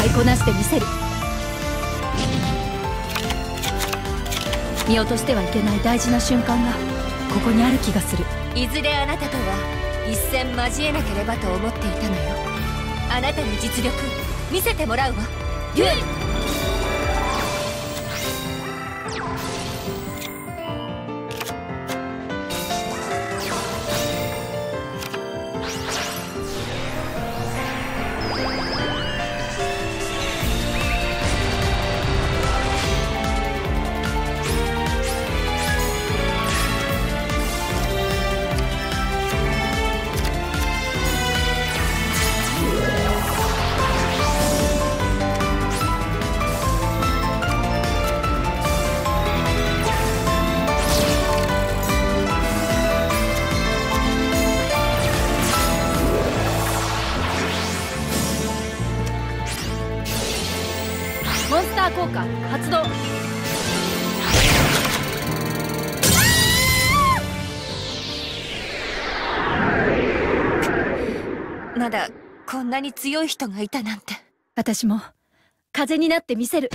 使いこなしてみせる。見落としてはいけない大事な瞬間がここにある気がする。いずれあなたとは一戦交えなければと思っていたのよ。あなたの実力見せてもらうわ。デュエルモンスター効果発動。まだこんなに強い人がいたなんて。私も風になってみせる。